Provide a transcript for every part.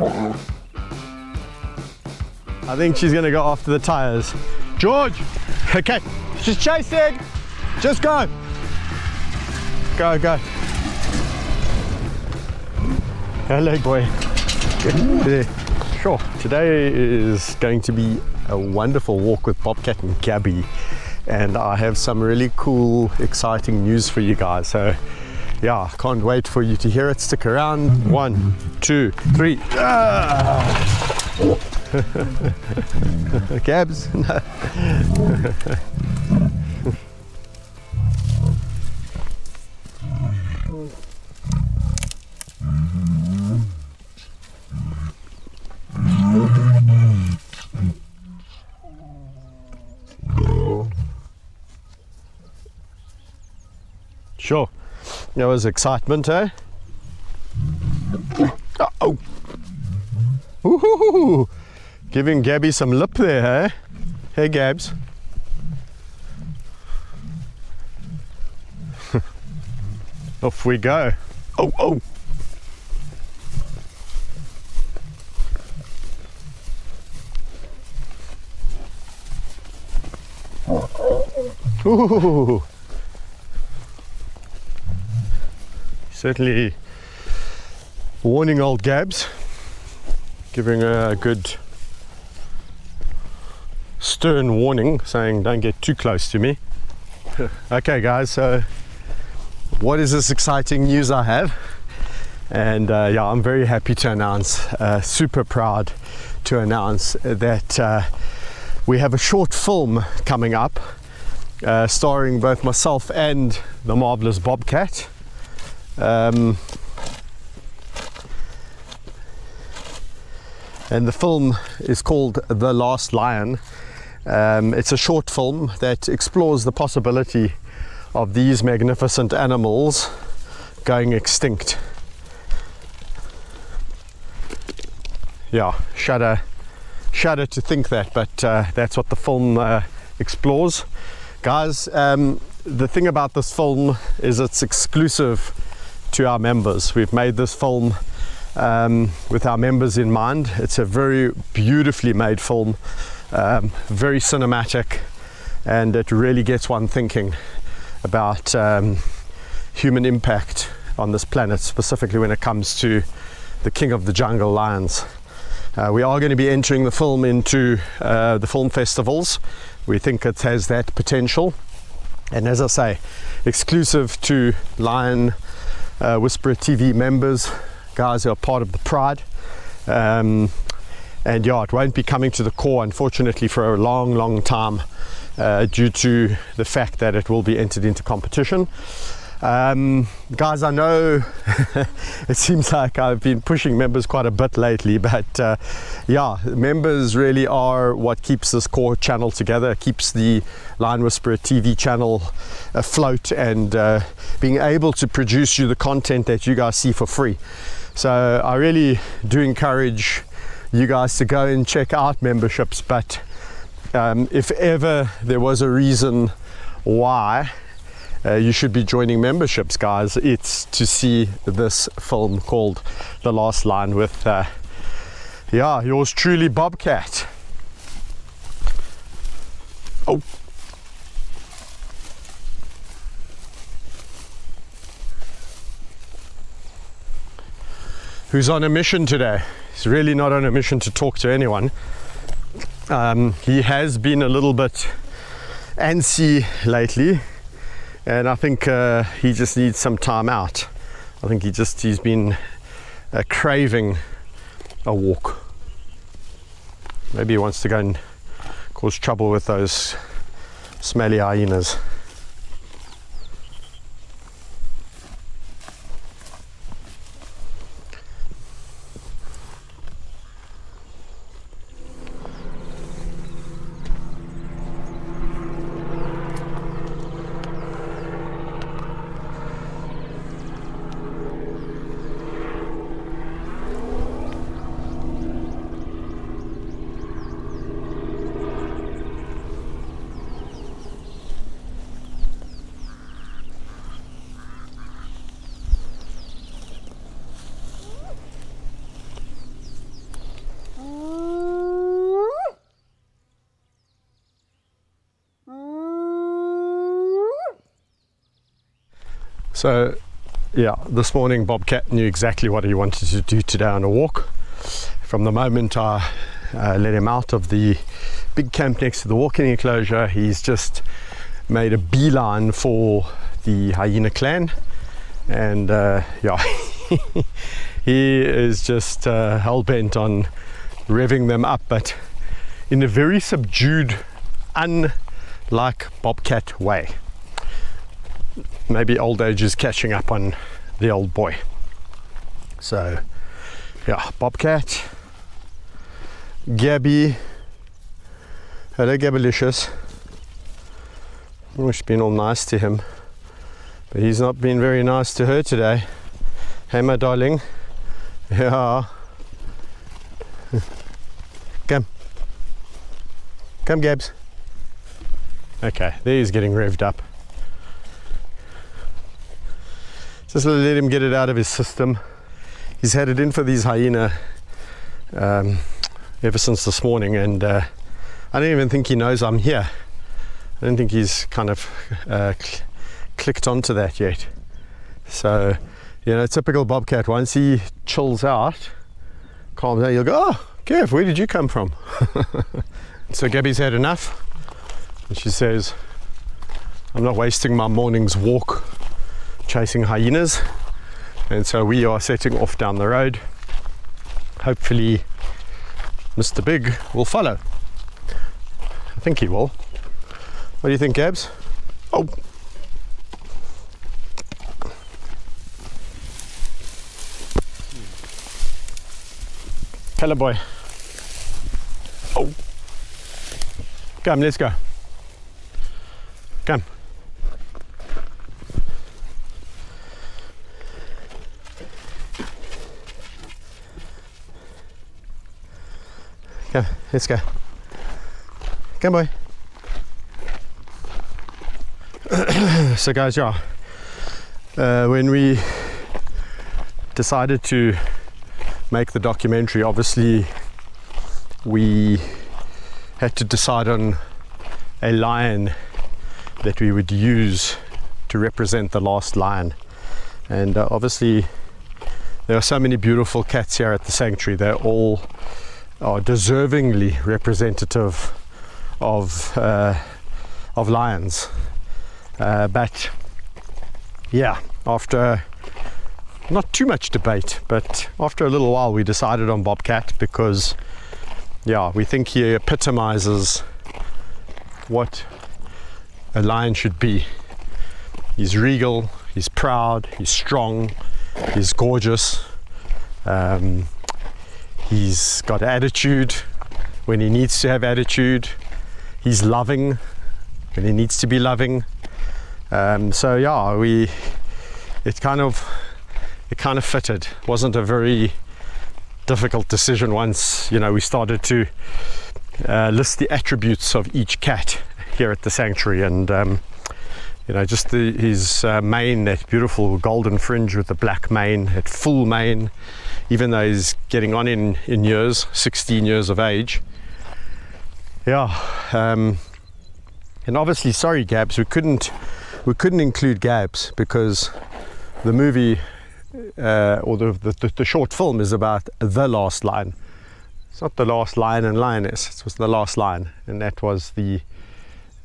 I think she's gonna go after the tires. George! Okay, chase it. Just go. Go, go. Hello, boy. There. Sure. Today is going to be a wonderful walk with Bobcat and Gabby, and I have some really cool, exciting news for you guys. So, yeah, can't wait for you to hear it. Stick around. One, two, three. Ah! Gabs. Sure. That was excitement, eh? Oh. Ooh, giving Gabby some lip there, eh? Hey, Gabs. Off we go. Oh, oh. Ooh. Certainly warning old Gabs, giving a good stern warning saying don't get too close to me. okay guys, so what is this exciting news I have? And uh, yeah, I'm very happy to announce, uh, super proud to announce that uh, we have a short film coming up uh, starring both myself and the marvelous Bobcat. Um, and the film is called The Last Lion. Um, it's a short film that explores the possibility of these magnificent animals going extinct. Yeah, shudder, shudder to think that, but uh, that's what the film uh, explores. Guys, um, the thing about this film is it's exclusive to our members. We've made this film um, with our members in mind. It's a very beautifully made film, um, very cinematic, and it really gets one thinking about um, human impact on this planet, specifically when it comes to the king of the jungle lions. Uh, we are going to be entering the film into uh, the film festivals. We think it has that potential. And as I say, exclusive to Lion uh, Whisperer TV members, guys who are part of the Pride. Um, and yeah, it won't be coming to the core, unfortunately, for a long, long time uh, due to the fact that it will be entered into competition. Um, guys, I know it seems like I've been pushing members quite a bit lately, but uh, yeah, members really are what keeps this core channel together, keeps the Lion Whisperer TV channel afloat, and uh, being able to produce you the content that you guys see for free. So I really do encourage you guys to go and check out memberships, but um, if ever there was a reason why uh, you should be joining memberships, guys. It's to see this film called The Last Lion with, uh, yeah, yours truly, Bobcat. Oh. Who's on a mission today? He's really not on a mission to talk to anyone. Um, he has been a little bit antsy lately and I think uh, he just needs some time out. I think he just he's been uh, craving a walk. Maybe he wants to go and cause trouble with those smelly hyenas. So, yeah, this morning Bobcat knew exactly what he wanted to do today on a walk. From the moment I uh, let him out of the big camp next to the walking enclosure, he's just made a beeline for the hyena clan. And uh, yeah, he is just uh, hell bent on revving them up, but in a very subdued, unlike Bobcat way. Maybe old age is catching up on the old boy. So, yeah, Bobcat, Gabby, hello Gabbalicious. We've been all nice to him, but he's not been very nice to her today. Hey, my darling. Yeah. Come. Come, Gabs. Okay, there he's getting revved up. Just let him get it out of his system. He's had it in for these hyena um, ever since this morning, and uh, I don't even think he knows I'm here. I don't think he's kind of uh, cl- clicked onto that yet. So, you know, typical bobcat. Once he chills out, calms down, you'll go, "Oh, where did you come from?" so Gabby's had enough, and she says, "I'm not wasting my morning's walk chasing hyenas." And so we are setting off down the road. Hopefully, Mr. Big will follow. I think he will. What do you think, Gabs? Oh. Hello, boy. Oh. Come, let's go. Come. Come, let's go. Come, boy. so guys yeah uh, when we decided to make the documentary obviously we had to decide on a lion that we would use to represent the last lion and uh, obviously there are so many beautiful cats here at the sanctuary they're all are deservingly representative of uh, of lions uh, but yeah, after not too much debate, but after a little while, we decided on Bobcat because, yeah, we think he epitomizes what a lion should be. He's regal, he's proud, he's strong, he's gorgeous, um, he's got attitude when he needs to have attitude, he's loving when he needs to be loving. Um, so yeah, we it kind of it kind of fitted. wasn't a very difficult decision once you know we started to uh, list the attributes of each cat here at the sanctuary and. Um, you know, just the, his uh, mane, that beautiful golden fringe with the black mane, that full mane, even though he's getting on in, in years, 16 years of age. Yeah, um, and obviously, sorry, Gabs, we couldn't we couldn't include Gabs because the movie uh, or the, the, the, short film is about the last lion. It's not the last lion and lioness, it was the last lion, and that was the,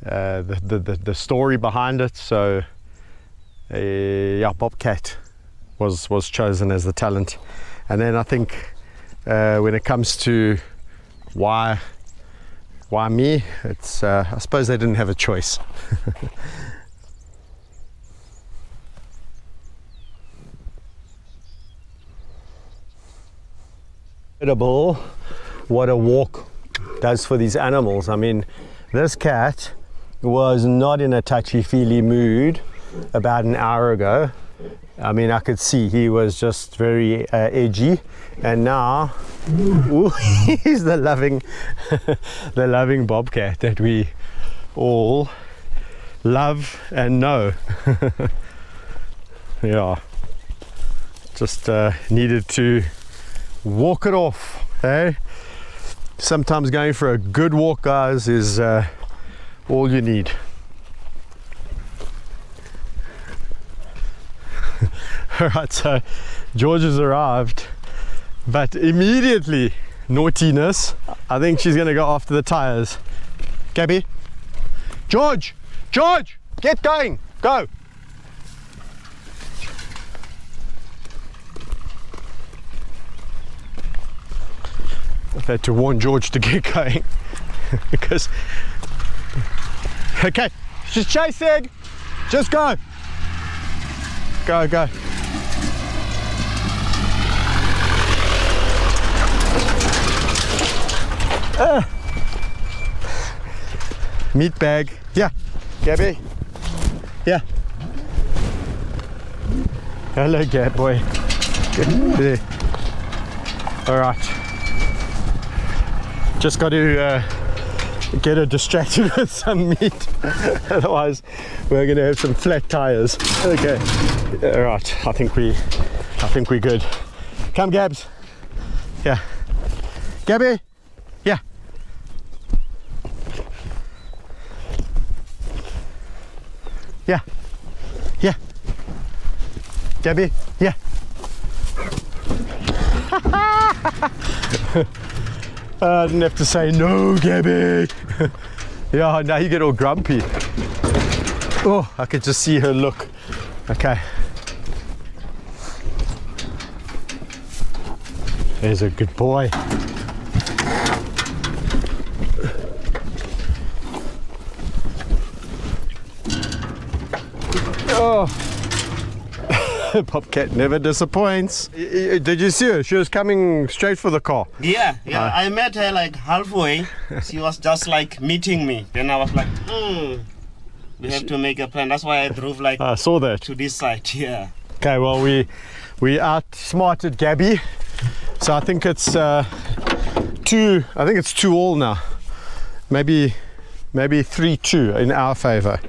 uh, the, the, the, the, story behind it. So, uh, yeah, Bobcat was, was chosen as the talent. And then I think uh, when it comes to why why me, it's uh, I suppose they didn't have a choice. incredible what a walk does for these animals. I mean, this cat was not in a touchy-feely mood about an hour ago. I mean, I could see he was just very uh, edgy, and now ooh, he's the loving, the loving bobcat that we all love and know. yeah, just uh, needed to walk it off hey sometimes going for a good walk guys is uh, all you need All right, so George has arrived, but immediately naughtiness. I think she's gonna go after the tires. Gabby, George, George, get going, go. I've had to warn George to get going because. Okay, just chasing. Just go. Go, go. Meat bag. Yeah. Gabby. Yeah. Hello, Gab boy. Good. All right. Just got to uh, get her distracted with some meat. Otherwise, we're going to have some flat tires. Okay. All right. I think we, I think we're good. Come, Gabs. Yeah. Gabby. Yeah. Yeah. Gabby. Yeah. I didn't have to say no, Gabby. yeah, now you get all grumpy. Oh, I could just see her look. Okay. There's a good boy. Oh. Bobcat never disappoints. Did you see her? She was coming straight for the car. Yeah, yeah. I met her like halfway. she was just like meeting me. Then I was like, hmm, we have to make a plan. That's why I drove like I saw that. to this side. Yeah. Okay, well we we outsmarted Gabby, so I think it's uh, two. I think it's two all now. Maybe maybe three two in our favour.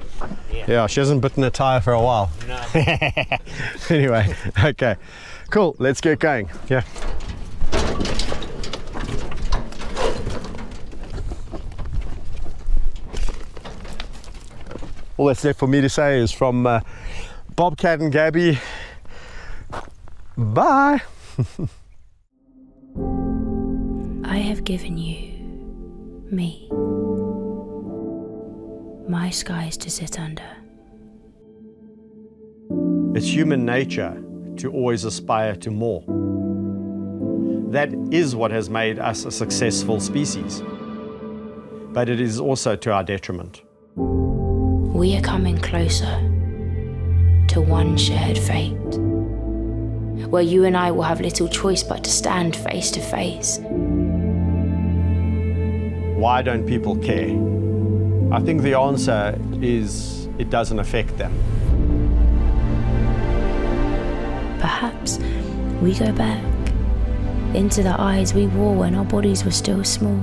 Yeah. Yeah, she hasn't bitten a tire for a while. No. anyway, okay, cool. Let's get going. Yeah. All that's left for me to say is from uh, Bobcat and Gabby. Bye. I have given you me, my skies to sit under. It's human nature to always aspire to more. That is what has made us a successful species. But it is also to our detriment. We are coming closer to one shared fate, where you and I will have little choice but to stand face to face. Why don't people care? I think the answer is it doesn't affect them. Perhaps we go back into the eyes we wore when our bodies were still small.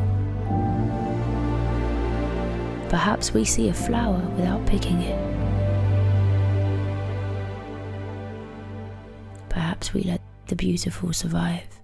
Perhaps we see a flower without picking it. Perhaps we let the beautiful survive.